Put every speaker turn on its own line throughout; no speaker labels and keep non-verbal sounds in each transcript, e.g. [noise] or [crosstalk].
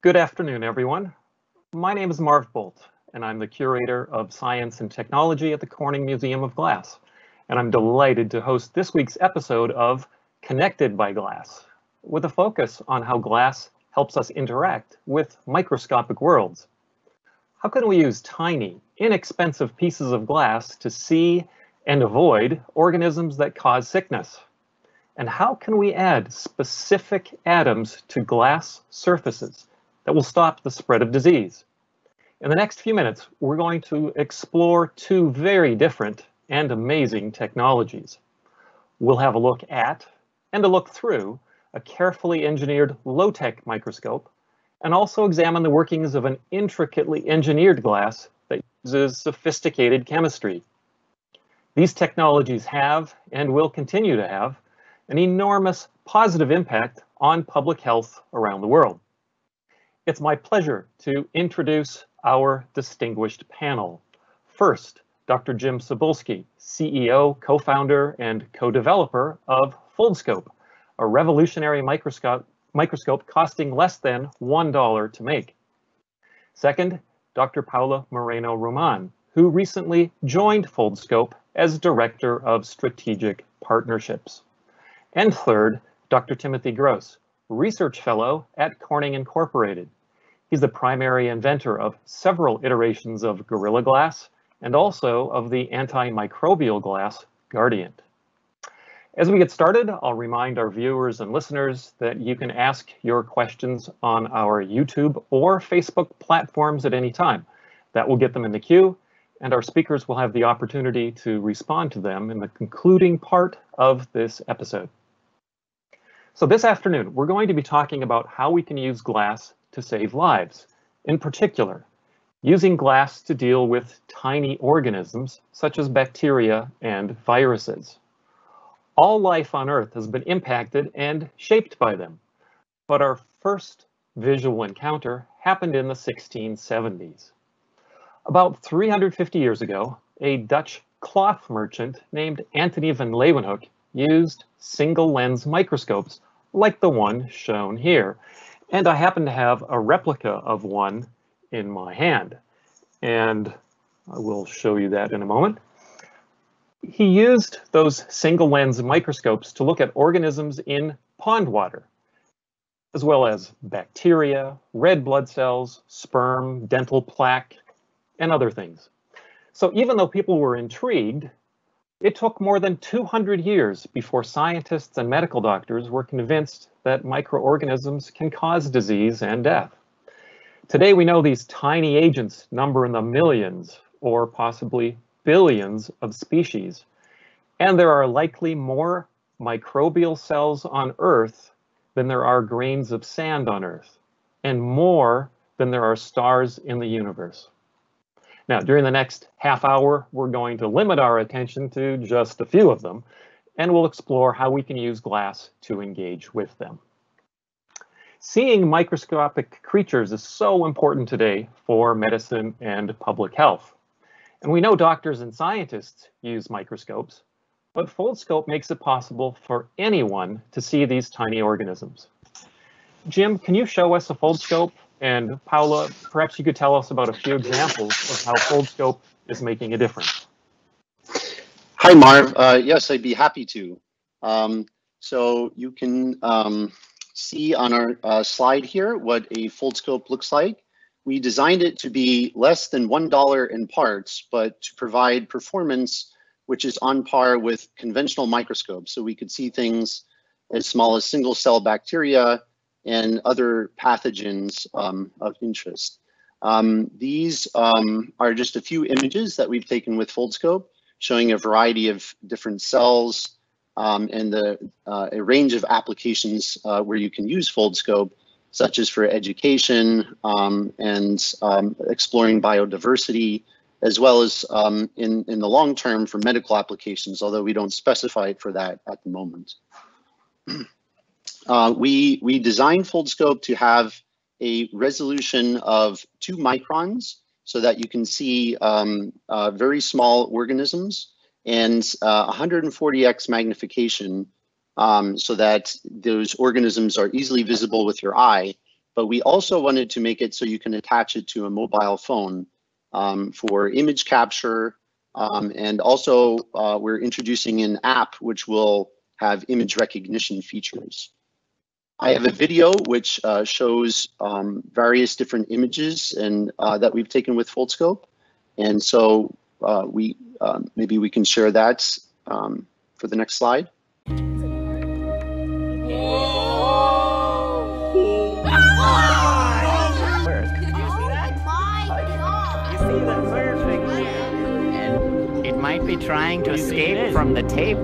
Good afternoon, everyone. My name is Marv Bolt, and I'm the curator of science and technology at the Corning Museum of Glass. And I'm delighted to host this week's episode of Connected by Glass, with a focus on how glass helps us interact with microscopic worlds. How can we use tiny, inexpensive pieces of glass to see and avoid organisms that cause sickness? And how can we add specific atoms to glass surfaces that will stop the spread of disease? In the next few minutes, we're going to explore two very different and amazing technologies. We'll have a look at and a look through a carefully engineered low-tech microscope and also examine the workings of an intricately engineered glass that uses sophisticated chemistry. These technologies have and will continue to have an enormous positive impact on public health around the world. It's my pleasure to introduce our distinguished panel. First, Dr. Jim Cybulski, CEO, co-founder, and co-developer of Foldscope, a revolutionary microscope, microscope costing less than $1 to make. Second, Dr. Paola Moreno Roman, who recently joined Foldscope as Director of Strategic Partnerships. And third, Dr. Timothy Gross, Research Fellow at Corning Incorporated. He's the primary inventor of several iterations of Gorilla Glass and also of the antimicrobial glass Guardiant. As we get started, I'll remind our viewers and listeners that you can ask your questions on our YouTube or Facebook platforms at any time. That will get them in the queue, and our speakers will have the opportunity to respond to them in the concluding part of this episode. So this afternoon, we're going to be talking about how we can use glass to save lives. In particular, using glass to deal with tiny organisms such as bacteria and viruses. All life on Earth has been impacted and shaped by them, but our first visual encounter happened in the 1670s. About 350 years ago, a Dutch cloth merchant named Antony van Leeuwenhoek used single lens microscopes like the one shown here. And I happen to have a replica of one in my hand. And I will show you that in a moment. He used those single lens microscopes to look at organisms in pond water, as well as bacteria, red blood cells, sperm, dental plaque, and other things. So even though people were intrigued, it took more than 200 years before scientists and medical doctors were convinced that microorganisms can cause disease and death. Today we know these tiny agents number in the millions or possibly billions of species, and there are likely more microbial cells on Earth than there are grains of sand on Earth, and more than there are stars in the universe. Now, during the next half hour, we're going to limit our attention to just a few of them, and we'll explore how we can use glass to engage with them. Seeing microscopic creatures is so important today for medicine and public health. And we know doctors and scientists use microscopes, but Foldscope makes it possible for anyone to see these tiny organisms. Jim, can you show us a Foldscope and Paola, perhaps you could tell us about a few examples of how Foldscope is making a difference.
Hi, Marv. Uh, yes, I'd be happy to. Um, so you can um, see on our uh, slide here what a Foldscope looks like. We designed it to be less than $1 in parts, but to provide performance which is on par with conventional microscopes. So we could see things as small as single cell bacteria and other pathogens um, of interest. Um, these um, are just a few images that we've taken with Foldscope, showing a variety of different cells um, and the, uh, a range of applications uh, where you can use Foldscope, such as for education um, and um, exploring biodiversity, as well as in, in the long term for medical applications, although we don't specify it for that at the moment. [clears throat] Uh, we, we designed Foldscope to have a resolution of two microns so that you can see um, uh, very small organisms and uh, 140x magnification um, so that those organisms are easily visible with your eye, but we also wanted to make it so you can attach it to a mobile phone um, for image capture. Um, and also uh, we're introducing an app which will have image recognition features. I have a video which uh, shows um, various different images and uh, that we've taken with Foldscope. And so uh, we um, maybe we can share that um, for the next slide.
It might be trying to escape from the tape.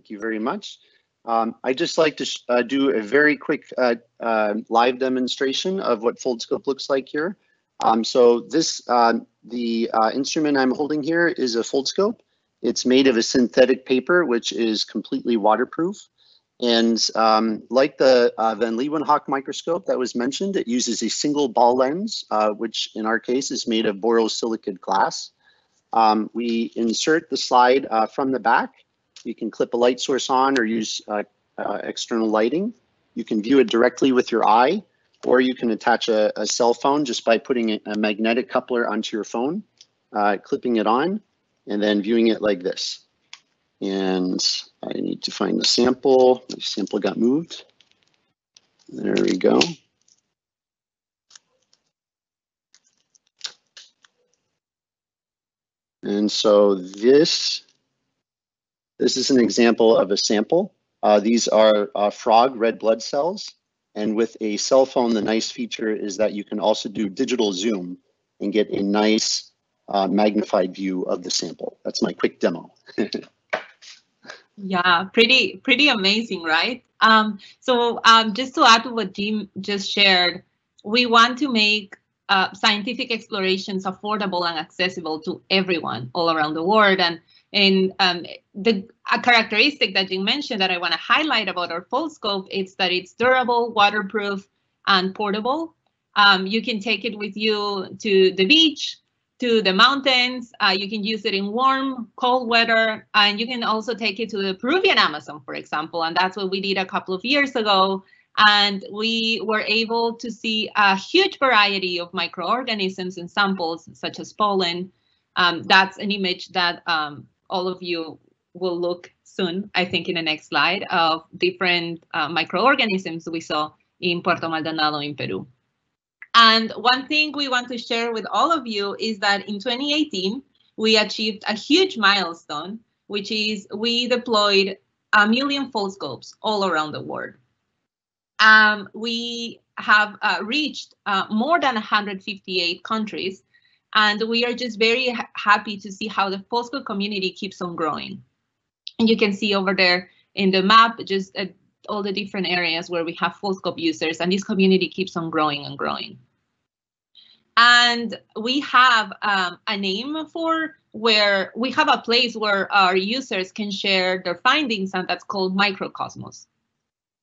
Thank you very much. Um, I'd just like to uh, do a very quick uh, uh, live demonstration of what Foldscope looks like here. Um, so this, um, the uh, instrument I'm holding here is a Foldscope. It's made of a synthetic paper, which is completely waterproof. And um, like the uh, Van Leeuwenhoek microscope that was mentioned, it uses a single ball lens, uh, which in our case is made of borosilicate glass. Um, we insert the slide from the back you can clip a light source on or use uh, uh, external lighting. You can view it directly with your eye, or you can attach a, a cell phone just by putting a, magnetic coupler onto your phone, uh, clipping it on, and then viewing it like this. And I need to find the sample. The sample got moved. There we go. And so this this is an example of a sample. Uh, these are uh, frog red blood cells. And with a cell phone, the nice feature is that you can also do digital zoom and get a nice uh, magnified view of the sample. That's my quick demo. [laughs]
yeah, pretty pretty amazing, right? Um, so um, just to add to what Jim just shared, we want to make uh, scientific explorations affordable and accessible to everyone all around the world. And and um, the a characteristic that you mentioned that I want to highlight about our Foldscope is that it's durable, waterproof, and portable. Um, you can take it with you to the beach, to the mountains. Uh, you can use it in warm, cold weather, and you can also take it to the Peruvian Amazon, for example. And that's what we did a couple of years ago. And we were able to see a huge variety of microorganisms and samples, such as pollen. Um, that's an image that um, all of you will look soon, I think in the next slide, of different uh, microorganisms we saw in Puerto Maldonado in Peru. And one thing we want to share with all of you is that in 2018, we achieved a huge milestone, which is we deployed a million Foldscopes all around the world. Um, we have uh, reached uh, more than 158 countries, and we are just very ha happy to see how the Foldscope community keeps on growing. And you can see over there in the map, just uh, all the different areas where we have Foldscope users, and this community keeps on growing and growing. And we have um, a name for where we have a place where our users can share their findings, and that's called Microcosmos.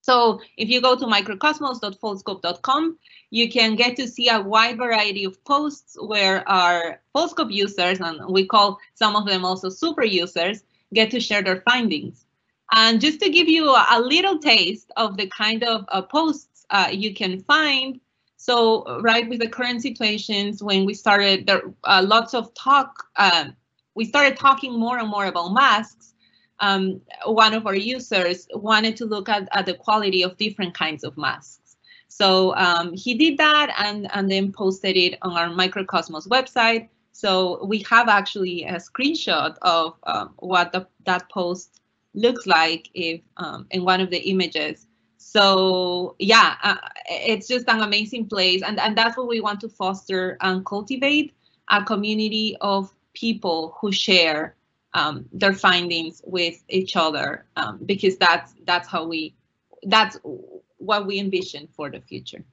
So if you go to microcosmos.foldscope.com, you can get to see a wide variety of posts where our Foldscope users, and we call some of them also super users, get to share their findings. And just to give you a, little taste of the kind of uh, posts uh, you can find, so right with the current situations, when we started, there uh, lots of talk, uh, we started talking more and more about masks. Um, one of our users wanted to look at, at the quality of different kinds of masks. So um, he did that and, and then posted it on our Microcosmos website. So we have actually a screenshot of um, what the, that post looks like if um, in one of the images. So yeah, uh, it's just an amazing place, and and that's what we want to foster and cultivate a community of people who share um, their findings with each other, um, because that's that's how we that's what we envision for the future.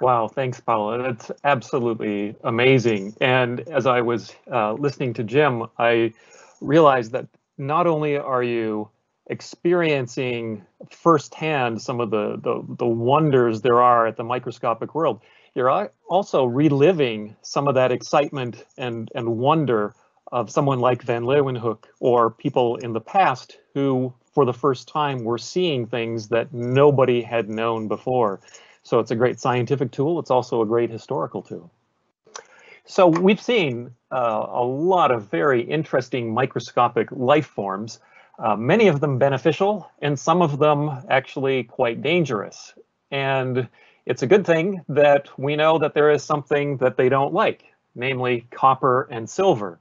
Wow, thanks, Paola. That's absolutely amazing. And as I was uh, listening to Jim, I realized that not only are you experiencing firsthand some of the, the, the wonders there are at the microscopic world, you're also reliving some of that excitement and, and wonder of someone like Van Leeuwenhoek or people in the past who, for the first time, were seeing things that nobody had known before. So it's a great scientific tool. It's also a great historical tool. So we've seen uh, a lot of very interesting microscopic life forms uh, many of them beneficial and some of them actually quite dangerous. And it's a good thing that we know that there is something that they don't like, namely copper and silver.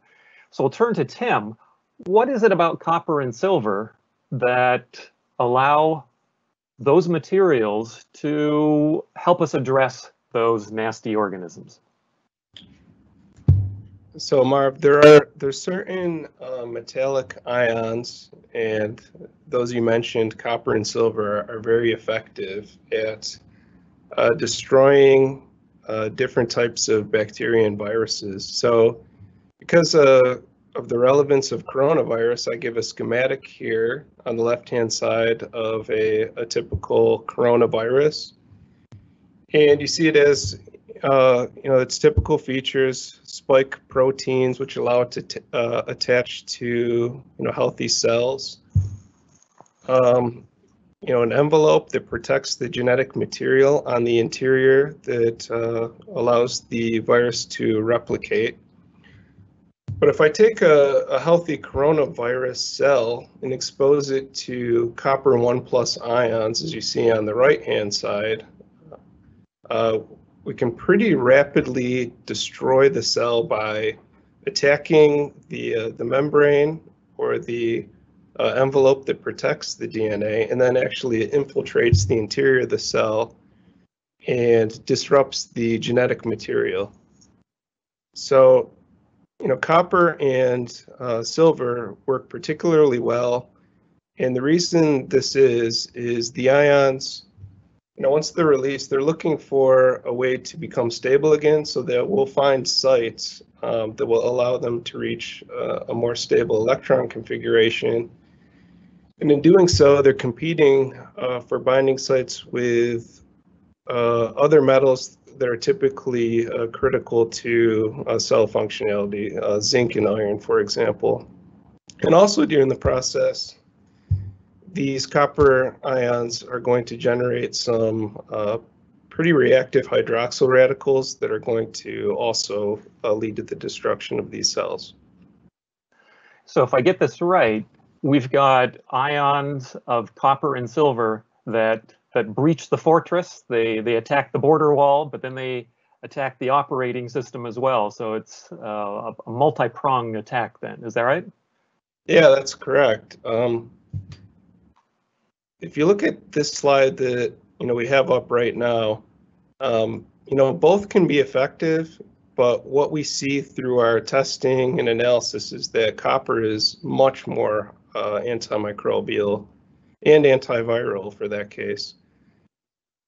So we'll turn to Tim. What is it about copper and silver that allow those materials to help us address those nasty organisms?
So Marv, there are there's certain uh, metallic ions, and those you mentioned, copper and silver, are very effective at uh, destroying uh, different types of bacteria and viruses. So, because uh, of the relevance of coronavirus, I give a schematic here on the left-hand side of a, a typical coronavirus. And you see it as uh, you know, its typical features, spike proteins, which allow it to uh, attach to, you know, healthy cells. Um, you know, an envelope that protects the genetic material on the interior that uh, allows the virus to replicate. But if I take a, a, healthy coronavirus cell and expose it to copper 1 plus ions, as you see on the right hand side, uh, we can pretty rapidly destroy the cell by attacking the uh, the membrane or the uh, envelope that protects the DNA, and then actually it infiltrates the interior of the cell and disrupts the genetic material. So you know, copper and uh, silver work particularly well. And the reason this is, is the ions, you know, once they're released, they're looking for a way to become stable again so that we'll find sites um, that will allow them to reach uh, a more stable electron configuration. And in doing so, they're competing uh, for binding sites with uh, other metals that are typically uh, critical to uh, cell functionality, uh, zinc and iron, for example. And also during the process, these copper ions are going to generate some uh, pretty reactive hydroxyl radicals that are going to also uh, lead to the destruction of these cells.
So if I get this right, we've got ions of copper and silver that that breach the fortress. They they attack the border wall, but then they attack the operating system as well. So it's uh, a multi-pronged attack. Then is that right?
Yeah, that's correct. Um, if you look at this slide that you know we have up right now, um, you know both can be effective, but what we see through our testing and analysis is that copper is much more uh, antimicrobial and antiviral for that case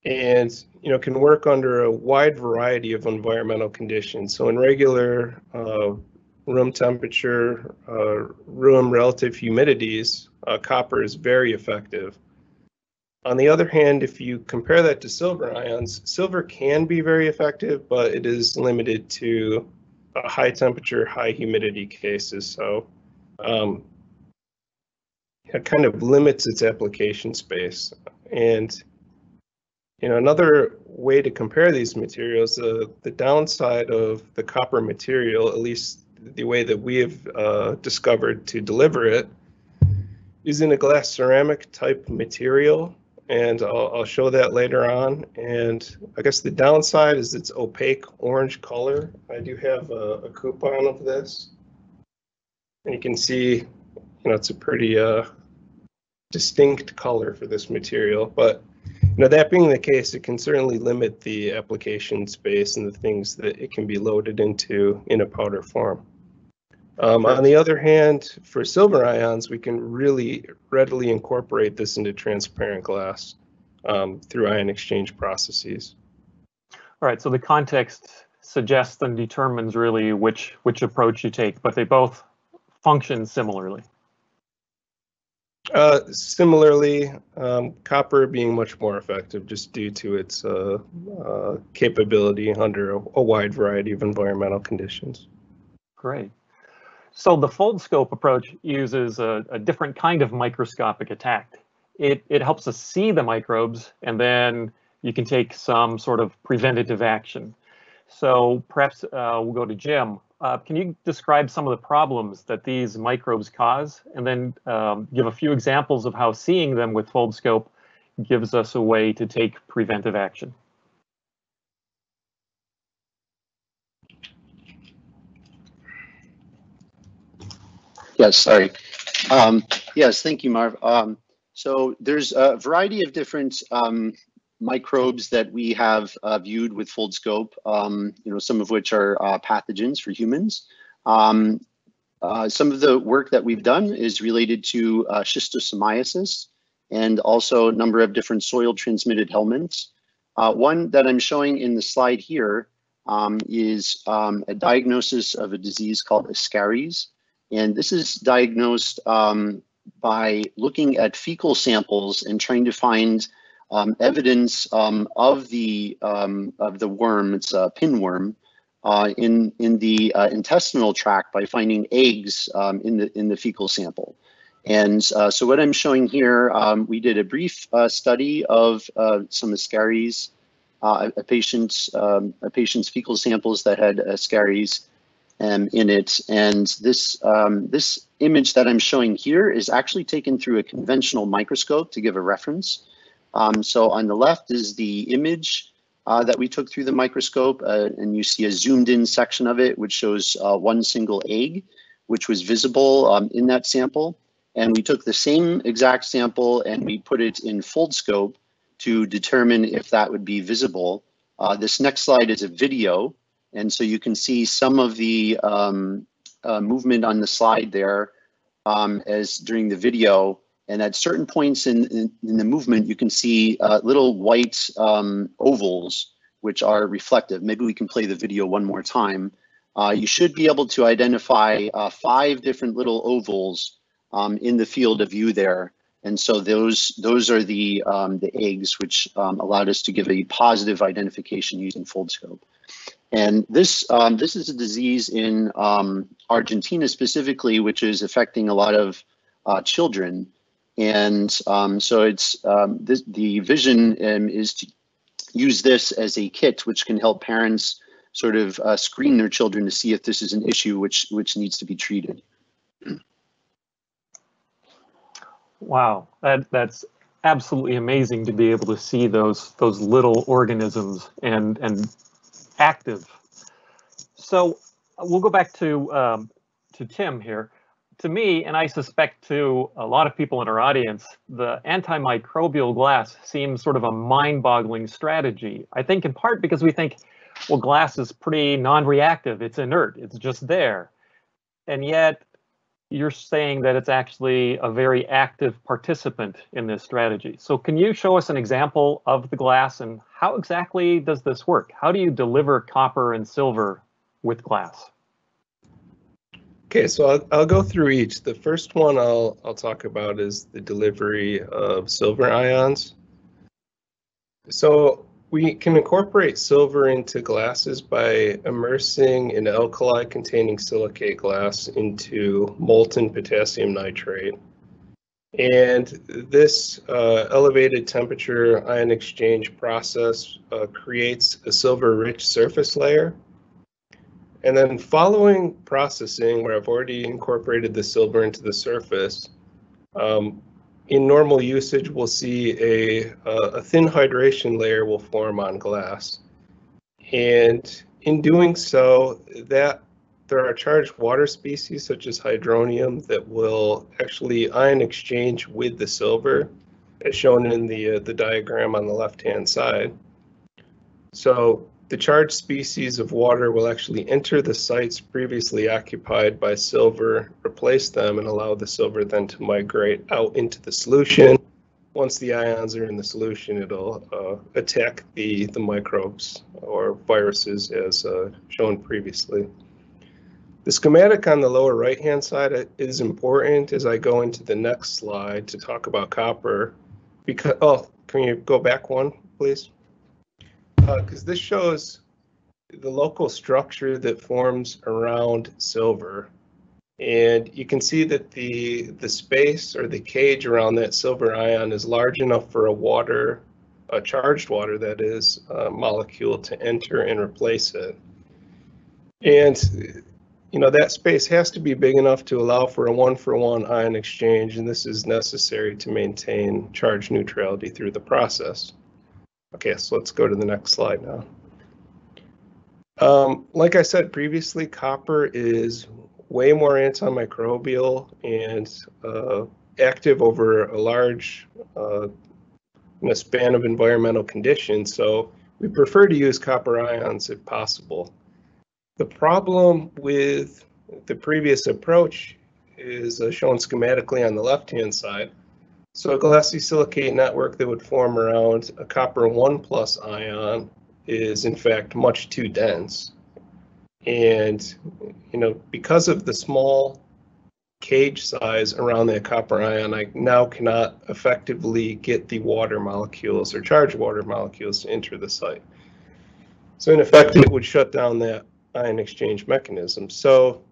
and you know can work under a wide variety of environmental conditions. So in regular uh, room temperature, uh, room relative humidities, uh, copper is very effective. On the other hand, if you compare that to silver ions, silver can be very effective, but it is limited to high temperature, high humidity cases. So um, it kind of limits its application space. And you know, another way to compare these materials, uh, the downside of the copper material, at least the way that we have uh, discovered to deliver it, is in a glass ceramic type material. And I'll, I'll show that later on. And I guess the downside is its opaque orange color. I do have a, a coupon of this. And you can see, you know, it's a pretty uh, distinct color for this material. But now, that being the case, it can certainly limit the application space and the things that it can be loaded into in a powder form. Um, on the other hand, for silver ions, we can really readily incorporate this into transparent glass um, through ion exchange processes.
All right, so the context suggests and determines really which which approach you take, but they both function similarly.
Uh, similarly, um, copper being much more effective just due to its uh, uh, capability under a, a, wide variety of environmental conditions.
Great. So the Foldscope approach uses a, a, different kind of microscopic attack. It, it helps us see the microbes and then you can take some sort of preventative action. So perhaps uh, we'll go to Jim. Uh, can you describe some of the problems that these microbes cause and then um, give a few examples of how seeing them with Foldscope gives us a way to take preventive action?
Yes, sorry. Um, yes, thank you, Marv. Um, so there's a variety of different um, microbes that we have uh, viewed with Foldscope, um, you know, some of which are uh, pathogens for humans. Um, uh, some of the work that we've done is related to uh, schistosomiasis and also a number of different soil transmitted helminths. Uh, one that I'm showing in the slide here um, is um, a diagnosis of a disease called Ascaris. And this is diagnosed um, by looking at fecal samples and trying to find um, evidence um, of the um, of the worm. It's a pinworm uh, in in the uh, intestinal tract by finding eggs um, in the in the fecal sample. And uh, so what I'm showing here, um, we did a brief uh, study of uh, some Ascaris, uh, a patient's um, a patient's fecal samples that had Ascaris in it. And this this image that I'm showing here is actually taken through a conventional microscope to give a reference. Um, so on the left is the image uh, that we took through the microscope, uh, and you see a zoomed in section of it, which shows uh, one single egg, which was visible um, in that sample. And we took the same exact sample and we put it in Foldscope to determine if that would be visible. Uh, this next slide is a video. And so you can see some of the um, uh, movement on the slide there um, as during the video. And at certain points in, in, in the movement, you can see uh, little white um, ovals, which are reflective. Maybe we can play the video one more time. Uh, you should be able to identify uh, five different little ovals um, in the field of view there. And so those those are the um, the eggs, which um, allowed us to give a positive identification using Foldscope. And this um, this is a disease in um, Argentina specifically, which is affecting a lot of uh, children. And um, so it's um, this, the vision um, is to use this as a kit, which can help parents sort of uh, screen their children to see if this is an issue which which needs to be treated.
Wow, that that's absolutely amazing to be able to see those those little organisms and and active. So we'll go back to um, to Tim here. To me, and I suspect to a lot of people in our audience, the antimicrobial glass seems sort of a mind-boggling strategy. I think in part because we think, well, glass is pretty non-reactive, it's inert, it's just there. And yet you're saying that it's actually a very active participant in this strategy. So can you show us an example of the glass and how exactly does this work? How do you deliver copper and silver with glass?
Okay, so I'll, I'll go through each. The first one I'll, I'll talk about is the delivery of silver ions. So we can incorporate silver into glasses by immersing an alkali containing silicate glass into molten potassium nitrate. And this uh, elevated temperature ion exchange process uh, creates a silver rich surface layer and then following processing, where I've already incorporated the silver into the surface, um, in normal usage, we'll see a, a thin hydration layer will form on glass. And in doing so, that there are charged water species such as hydronium that will actually ion exchange with the silver, as shown in the uh, the diagram on the left-hand side. So the charged species of water will actually enter the sites previously occupied by silver, replace them, and allow the silver then to migrate out into the solution. Once the ions are in the solution, it'll uh, attack the, the microbes or viruses as uh, shown previously. The schematic on the lower right-hand side is important as I go into the next slide to talk about copper. Because, oh, can you go back one, please? Because uh, this shows the local structure that forms around silver. And you can see that the, the space or the cage around that silver ion is large enough for a water, a charged water that is, a molecule to enter and replace it. And you know that space has to be big enough to allow for a one for one ion exchange and this is necessary to maintain charge neutrality through the process. Okay, so let's go to the next slide now. Um, like I said previously, copper is way more antimicrobial and uh, active over a large uh, a span of environmental conditions. So we prefer to use copper ions if possible. The problem with the previous approach is uh, shown schematically on the left-hand side. So a glassy silicate network that would form around a copper 1 plus ion is in fact much too dense. And, you know, because of the small cage size around that copper ion, I now cannot effectively get the water molecules or charged water molecules to enter the site. So in effect, it would shut down that ion exchange mechanism. So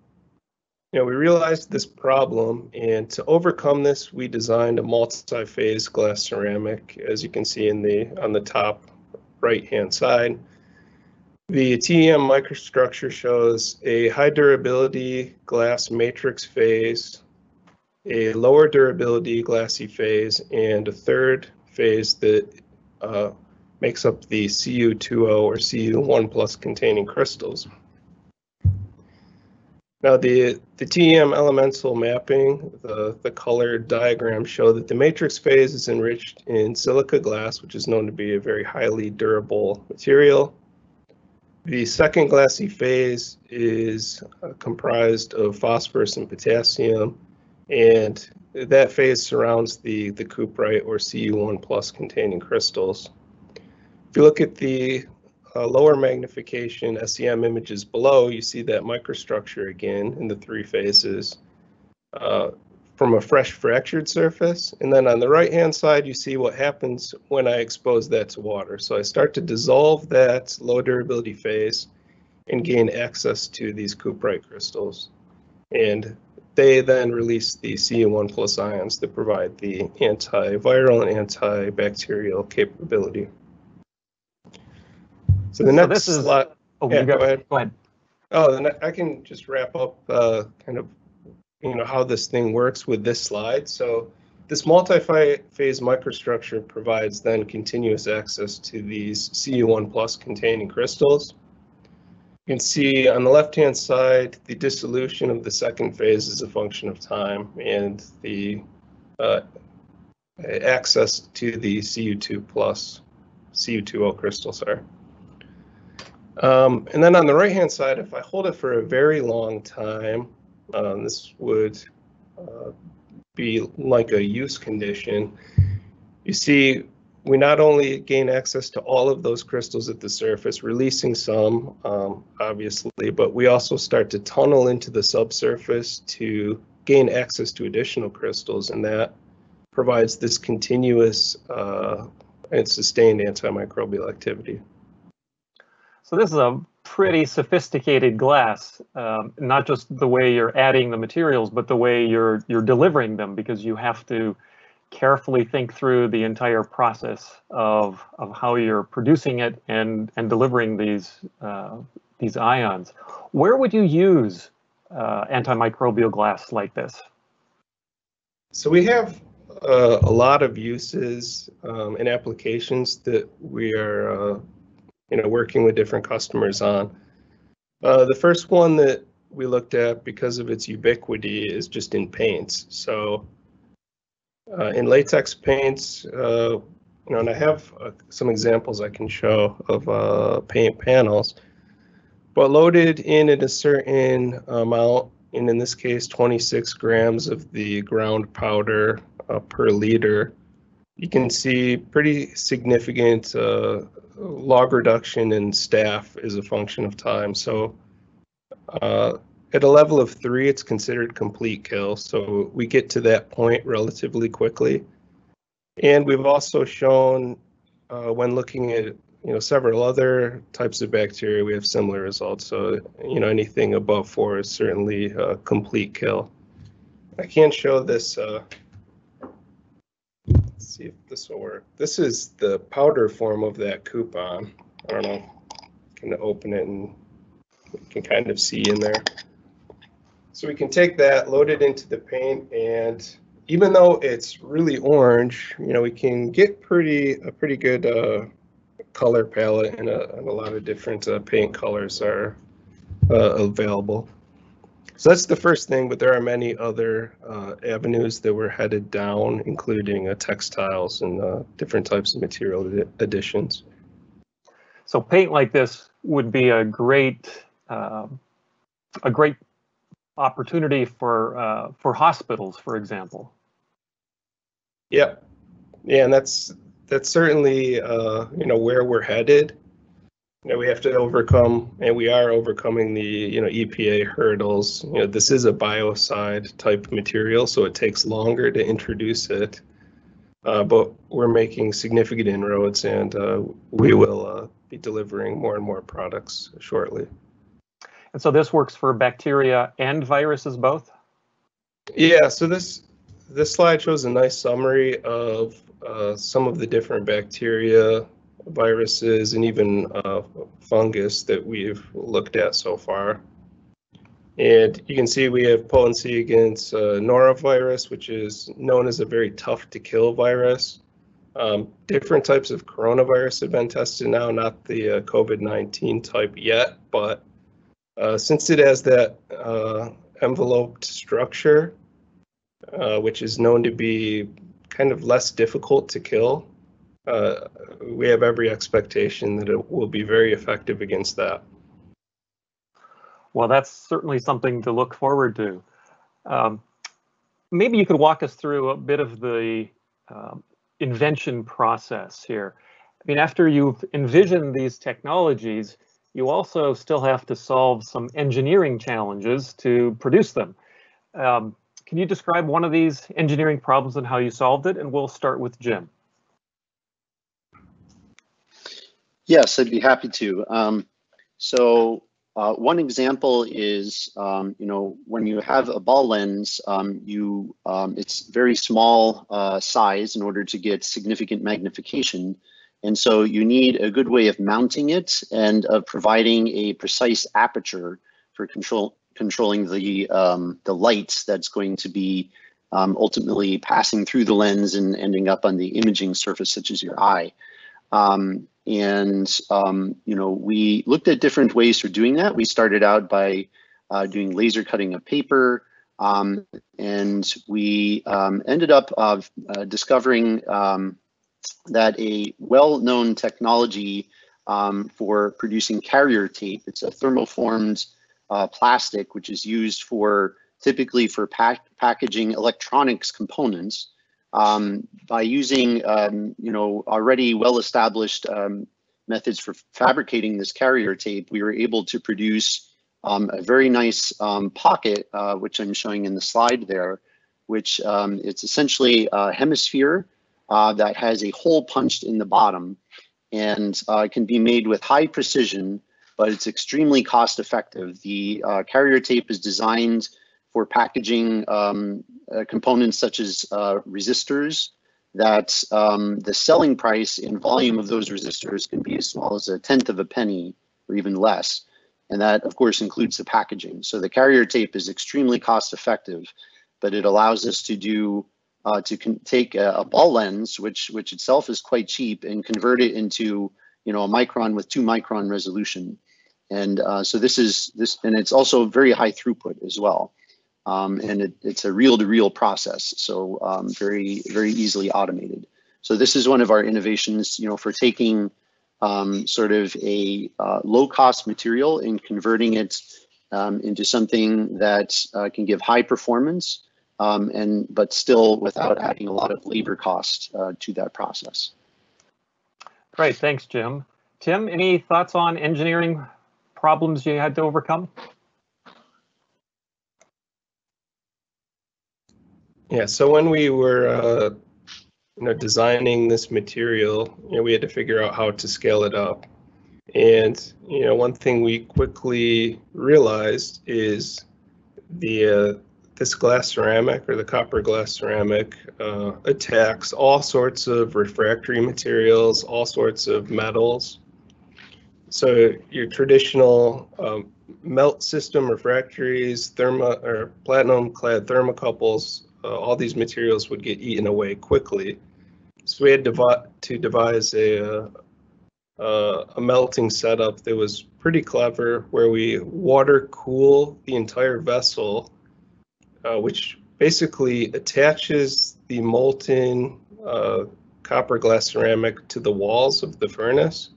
know, we realized this problem, and to overcome this, we designed a multi-phase glass ceramic, as you can see in the on the top right-hand side. The TEM microstructure shows a high durability glass matrix phase, a lower durability glassy phase, and a third phase that uh, makes up the Cu2O or Cu1 plus containing crystals. Now the, the TEM elemental mapping, the, the colored diagrams show that the matrix phase is enriched in silica glass, which is known to be a very highly durable material. The second glassy phase is uh, comprised of phosphorus and potassium, and that phase surrounds the, the cuprite or Cu1 plus containing crystals. If you look at the uh, lower magnification SEM images below, you see that microstructure again in the three phases uh, from a fresh fractured surface. And then on the right hand side, you see what happens when I expose that to water. So I start to dissolve that low durability phase and gain access to these cuprite crystals. And they then release the Cu1 plus ions that provide the antiviral and antibacterial capability. So the
So
next
this is-
slide.
Oh,
Yeah,
you
go
go
ahead.
Go ahead.
Oh, then I can just wrap up uh, kind of, you know, how this thing works with this slide. So this multi-phase microstructure provides then continuous access to these Cu1 plus containing crystals. You can see on the left-hand side, the dissolution of the second phase is a function of time and the uh, access to the Cu2 plus, Cu2O crystal, sorry. Um, and then on the right-hand side, if I hold it for a very long time, um, this would uh, be like a use condition. You see, we not only gain access to all of those crystals at the surface, releasing some, um, obviously, but we also start to tunnel into the subsurface to gain access to additional crystals, and that provides this continuous uh, and sustained antimicrobial activity.
So this is a pretty sophisticated glass, um, not just the way you're adding the materials, but the way you're you're delivering them, because you have to carefully think through the entire process of of how you're producing it and and delivering these uh, these ions. Where would you use uh, antimicrobial glass like this?
So we have uh, a lot of uses um, and applications that we are, uh, you know, working with different customers on. Uh, the first one that we looked at because of its ubiquity is just in paints. So uh, in latex paints, uh, you know, and I have uh, some examples I can show of uh, paint panels, but loaded in at a certain amount, and in this case, 26 grams of the ground powder uh, per liter, you can see pretty significant uh, log reduction in staph as a function of time. So uh, at a level of three, it's considered complete kill. So we get to that point relatively quickly. And we've also shown uh, when looking at you know several other types of bacteria, we have similar results. So you know anything above four is certainly a complete kill. I can't show this. See if this will work. This is the powder form of that coupon. I don't know. Can open it and you can kind of see in there. So we can take that, load it into the paint, and even though it's really orange, you know, we can get pretty a pretty good uh, color palette, and a, and a lot of different uh, paint colors are uh, available. So that's the first thing, but there are many other uh, avenues that we're headed down, including uh, textiles and uh, different types of material addi- additions.
So paint like this would be a great um a great opportunity for uh, for hospitals, for example.
Yeah, yeah, and that's that's certainly uh, you know where we're headed. You know, we have to overcome, and we are overcoming the you know EPA hurdles. You know, this is a biocide type material, so it takes longer to introduce it. Uh, but we're making significant inroads, and uh, we will uh, be delivering more and more products shortly.
And so this works for bacteria and viruses both.
Yeah, so this this slide shows a nice summary of uh, some of the different bacteria, viruses, and even uh, fungus that we've looked at so far. And you can see we have potency against uh, norovirus, which is known as a very tough to kill virus. Um, different types of coronavirus have been tested now, not the uh, COVID-19 type yet, but uh, since it has that uh, enveloped structure, uh, which is known to be kind of less difficult to kill, uh, we have every expectation that it will be very effective against that.
Well, that's certainly something to look forward to. Um, maybe you could walk us through a bit of the um, invention process here. I mean, after you've envisioned these technologies, you also still have to solve some engineering challenges to produce them. Um, can you describe one of these engineering problems and how you solved it? And we'll start with Jim.
Yes, I'd be happy to. Um, so uh, one example is, um, you know, when you have a ball lens, um, you um, it's very small uh, size in order to get significant magnification. And so you need a good way of mounting it and of providing a precise aperture for control controlling the um, the light that's going to be um, ultimately passing through the lens and ending up on the imaging surface, such as your eye. Um, and, um, you know, we looked at different ways for doing that. We started out by uh, doing laser cutting of paper, um, and we um, ended up uh, uh, discovering um, that a well-known technology um, for producing carrier tape, it's a thermoformed uh, plastic, which is used for typically for pack packaging electronics components, um, by using um, you know already well-established um, methods for fabricating this carrier tape, we were able to produce um, a very nice um, pocket, uh, which I'm showing in the slide there, which um, it's essentially a hemisphere uh, that has a hole punched in the bottom and uh, can be made with high precision, but it's extremely cost effective. The uh, carrier tape is designed for packaging um, uh, components such as uh, resistors that um, the selling price in volume of those resistors can be as small as a tenth of a penny or even less. And that, of course, includes the packaging. So the carrier tape is extremely cost effective, but it allows us to do uh, to take a, a, ball lens, which which itself is quite cheap, and convert it into you know a micron with two micron resolution. And uh, so this is this, and it's also very high throughput as well um, and it, it's a reel-to-reel process, so um, very very easily automated. So this is one of our innovations, you know, for taking um, sort of a uh, low-cost material and converting it um, into something that uh, can give high performance, um, and but still without adding a lot of labor cost uh, to that process.
Great, thanks, Jim. Tim, any thoughts on engineering problems you had to overcome?
Yeah, so when we were uh, you know designing this material, you know, we had to figure out how to scale it up. And you know, one thing we quickly realized is the uh, this glass ceramic or the copper glass ceramic uh, attacks all sorts of refractory materials, all sorts of metals. So your traditional um, melt system refractories, thermo or platinum clad thermocouples uh, all these materials would get eaten away quickly. So we had to devise a, uh, a melting setup that was pretty clever where we water cool the entire vessel, uh, which basically attaches the molten uh, copper glass ceramic to the walls of the furnace.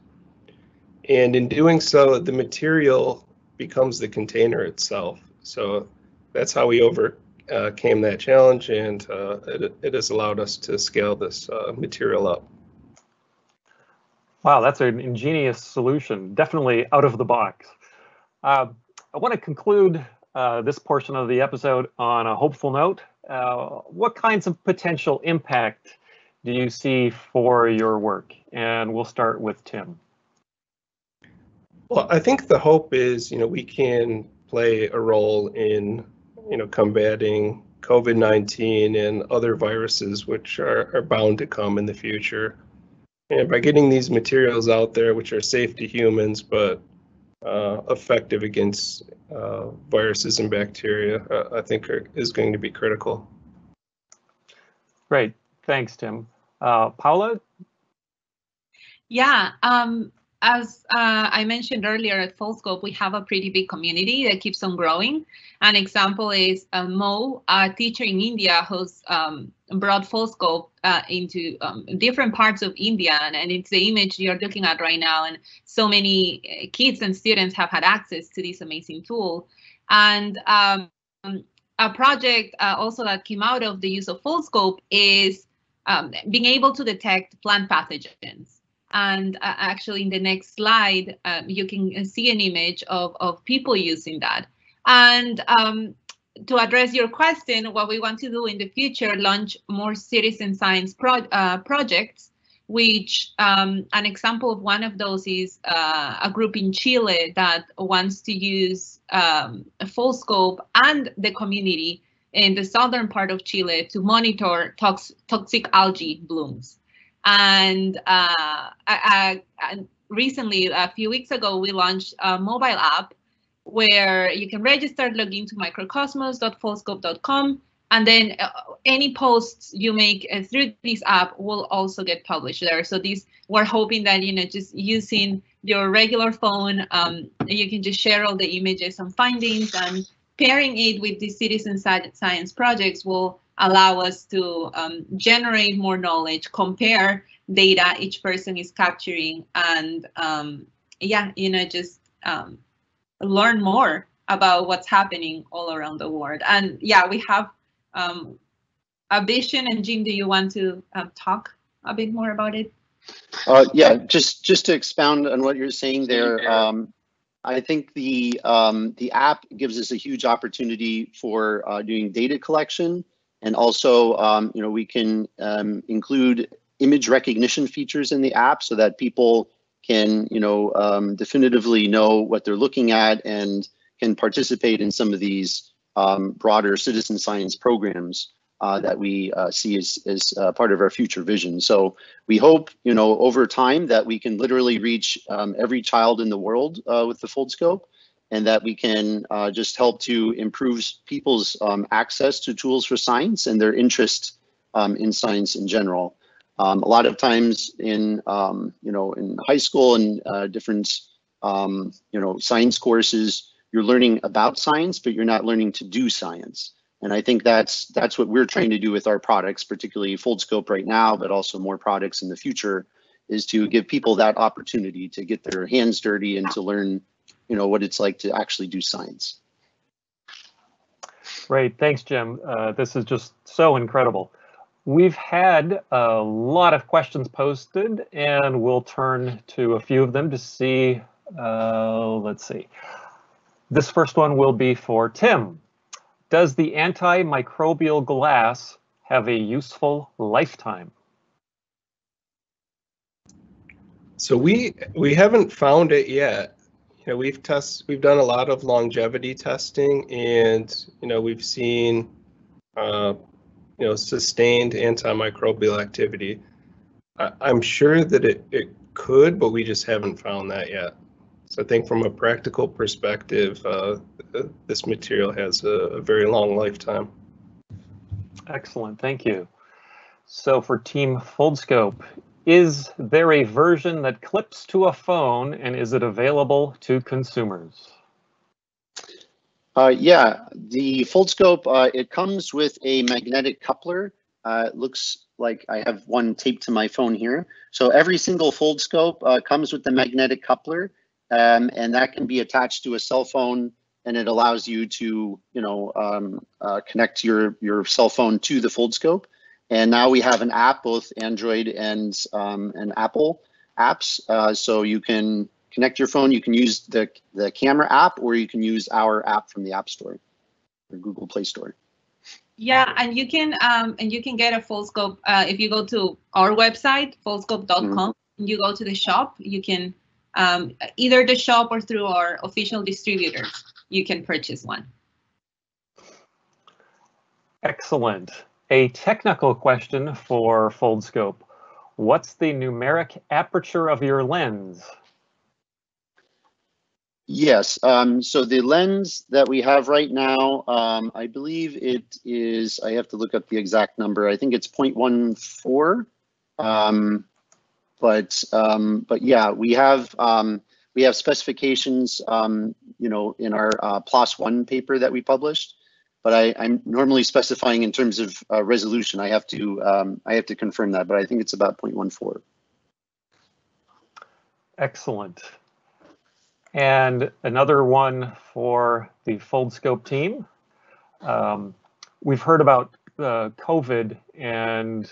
And in doing so, the material becomes the container itself. So that's how we over uh, came that challenge, and uh, it, it, has allowed us to scale this uh, material up.
Wow, that's an ingenious solution, definitely out of the box. Uh, I want to conclude uh, this portion of the episode on a hopeful note. Uh, what kinds of potential impact do you see for your work? And we'll start with Tim.
Well, I think the hope is, you know, we can play a role in you know, combating COVID-19 and other viruses which are, are bound to come in the future. And by getting these materials out there, which are safe to humans but uh, effective against uh, viruses and bacteria, uh, I think are, is going to be critical.
Great, thanks, Tim. Uh, Paola?
Yeah, um, as uh, I mentioned earlier at Foldscope, we have a pretty big community that keeps on growing. An example is uh, Mo, a teacher in India who's um, brought Foldscope uh, into um, different parts of India, and, and, it's the image you're looking at right now. And so many uh, kids and students have had access to this amazing tool. And um, a project uh, also that came out of the use of Foldscope is um, being able to detect plant pathogens. And uh, actually, in the next slide, um, you can see an image of, of people using that. And um, to address your question, what we want to do in the future, launch more citizen science pro uh, projects, which um, an example of one of those is uh, a group in Chile that wants to use um, a Foldscope and the community in the southern part of Chile to monitor tox toxic algae blooms. And uh, I, I, recently, a few weeks ago, we launched a mobile app where you can register, log into microcosmos.foldscope.com, and then uh, any posts you make uh, through this app will also get published there. So these, we're hoping that, you know, just using your regular phone, um, you can just share all the images and findings and pairing it with the citizen science projects will allow us to um, generate more knowledge, compare data each person is capturing, and um, yeah, you know, just um, learn more about what's happening all around the world. And yeah, we have um, a vision. And Jim, do you want to um, talk a bit more about it?
Uh, yeah, just just to expound on what you're saying there. Um, I think the um, the app gives us a huge opportunity for uh, doing data collection and also, um, you know, we can um, include image recognition features in the app so that people can, you know, um, definitively know what they're looking at and can participate in some of these um, broader citizen science programs uh, that we uh, see as, as uh, part of our future vision. So we hope, you know, over time that we can literally reach um, every child in the world uh, with the Foldscope and that we can uh, just help to improve people's um, access to tools for science and their interest um, in science in general. Um, a lot of times in, um, you know, in high school and uh, different, um, you know, science courses, you're learning about science, but you're not learning to do science. And I think that's that's what we're trying to do with our products, particularly Foldscope right now, but also more products in the future, is to give people that opportunity to get their hands dirty and to learn you know what it's like to actually do science.
Great, thanks, Jim. Uh, this is just so incredible. We've had a lot of questions posted, and we'll turn to a few of them to see. Uh, let's see. This first one will be for Tim. Does the antimicrobial glass have a useful lifetime?
So we we haven't found it yet know, we've test we've done a lot of longevity testing, and you know, we've seen uh, you know sustained antimicrobial activity. I, am sure that it, it could, but we just haven't found that yet. So I think from a practical perspective, uh, this material has a, a very long lifetime.
Excellent, thank you. So for Team Foldscope, is there a version that clips to a phone and is it available to consumers?
Uh, yeah, the Foldscope, uh, it comes with a magnetic coupler. Uh, it looks like I have one taped to my phone here. So every single Foldscope uh, comes with the magnetic coupler um, and that can be attached to a cell phone and it allows you to, you know, um, uh, connect your, your cell phone to the Foldscope. And now we have an app, both Android and um, and Apple apps. Uh, so you can connect your phone. You can use the the camera app, or you can use our app from the App Store or Google Play Store.
Yeah, and you can um, and you can get a Foldscope uh, if you go to our website foldscope.com. Mm -hmm. You go to the shop. You can um, either the shop or through our official distributors. You can purchase one.
Excellent. A technical question for Foldscope. What's the numeric aperture of your lens?
Yes, um, so the lens that we have right now, um, I believe it is, I have to look up the exact number. I think it's 0.14. Um, but um, but yeah, we have um, we have specifications, um, you know, in our uh, PLOS One paper that we published. But I, I'm normally specifying in terms of uh, resolution. I have to um, I have to confirm that, but I think it's about 0.14.
Excellent. And another one for the Foldscope team. Um, we've heard about uh, COVID and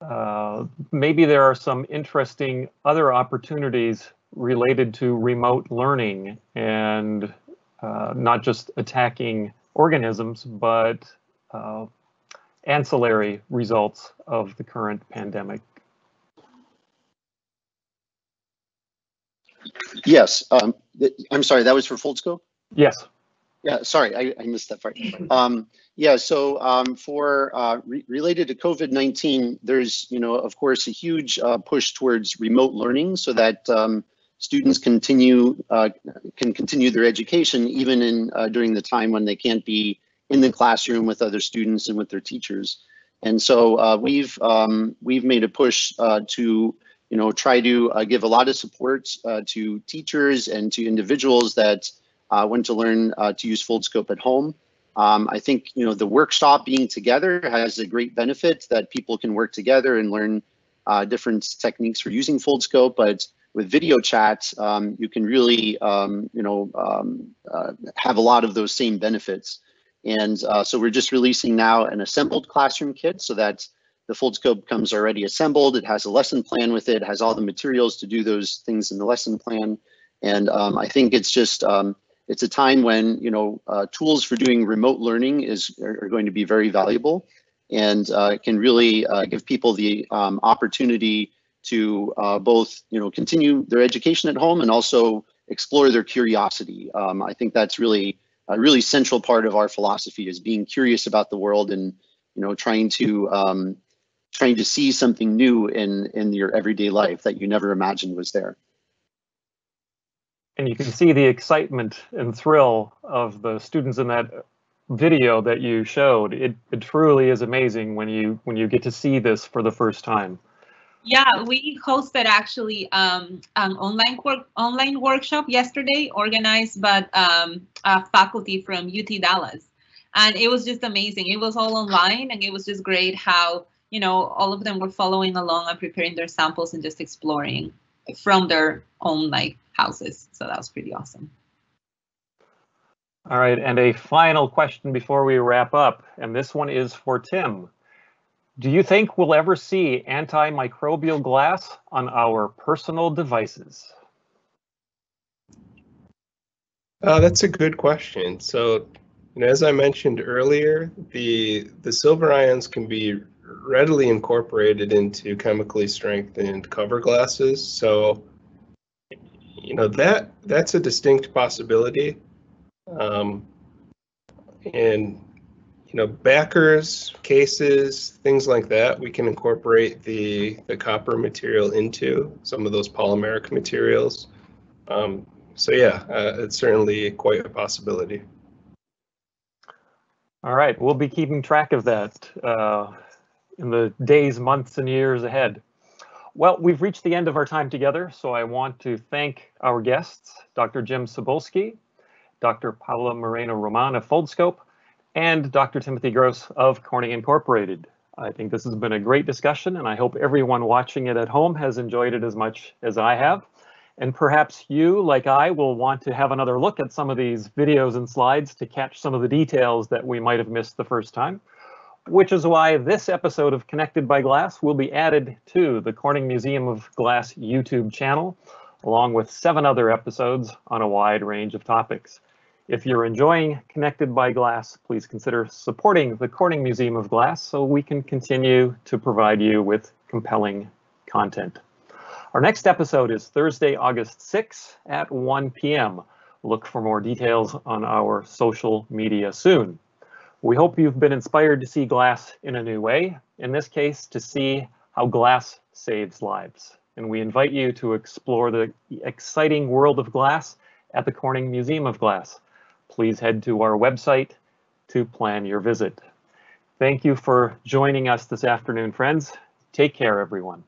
uh, maybe there are some interesting other opportunities related to remote learning and uh, not just attacking organisms, but uh, ancillary results of the current pandemic.
Yes, um, I'm sorry, that was for Foldscope?
Yes.
Yeah, sorry, I, I missed that part. Um, yeah, so um, for uh, re related to COVID-19, there's, you know, of course, a huge uh, push towards remote learning so that um, students continue uh, can continue their education even in uh, during the time when they can't be in the classroom with other students and with their teachers. And so uh, we've um, we've made a push uh, to you know try to give a lot of support to teachers and to individuals that uh, when to learn uh, to use Foldscope at home. Um, I think you know the workshop being together has a great benefit that people can work together and learn uh, different techniques for using Foldscope. But with video chats, um, you can really um, you know um, uh, have a lot of those same benefits. And uh, so we're just releasing now an assembled classroom kit so that the Foldscope comes already assembled. It has a lesson plan with it, has all the materials to do those things in the lesson plan. And um, I think it's just um, it's a time when you know uh, tools for doing remote learning is are, are going to be very valuable and uh, can really uh, give people the um, opportunity to uh, both you know continue their education at home and also explore their curiosity. Um, I think that's really a really central part of our philosophy is being curious about the world and you know trying to um, trying to see something new in in your everyday life that you never imagined was there
and you can see the excitement and thrill of the students in that video that you showed. It, it truly is amazing when you when you get to see this for the first time.
Yeah, we hosted actually um, an online work online workshop yesterday, organized by um, faculty from UT Dallas, and it was just amazing. It was all online, and it was just great how you know all of them were following along and preparing their samples and just exploring from their own like houses. So that was pretty awesome.
All right, and a final question before we wrap up, and this one is for Tim. Do you think we'll ever see antimicrobial glass on our personal devices?
Uh, that's a good question. So, you know, as I mentioned earlier, the the silver ions can be readily incorporated into chemically strengthened cover glasses. So you know that that's a distinct possibility um, and you know backers cases things like that we can incorporate the the copper material into some of those polymeric materials um, so yeah uh, it's certainly quite a possibility
all right we'll be keeping track of that uh, in the days months and years ahead well, we've reached the end of our time together, so I want to thank our guests, Dr. Jim Cybulski, Dr. Paola Moreno Roman of Foldscope, and Dr. Timothy Gross of Corning Incorporated. I think this has been a great discussion, and I hope everyone watching it at home has enjoyed it as much as I have. And perhaps you, like I, will want to have another look at some of these videos and slides to catch some of the details that we might have missed the first time which is why this episode of Connected by Glass will be added to the Corning Museum of Glass YouTube channel, along with seven other episodes on a wide range of topics. If you're enjoying Connected by Glass, please consider supporting the Corning Museum of Glass so we can continue to provide you with compelling content. Our next episode is Thursday, August 6 at 1 p.m. Look for more details on our social media soon. We hope you've been inspired to see glass in a new way, in this case, to see how glass saves lives. And we invite you to explore the exciting world of glass at the Corning Museum of Glass. Please head to our website to plan your visit. Thank you for joining us this afternoon, friends. Take care, everyone.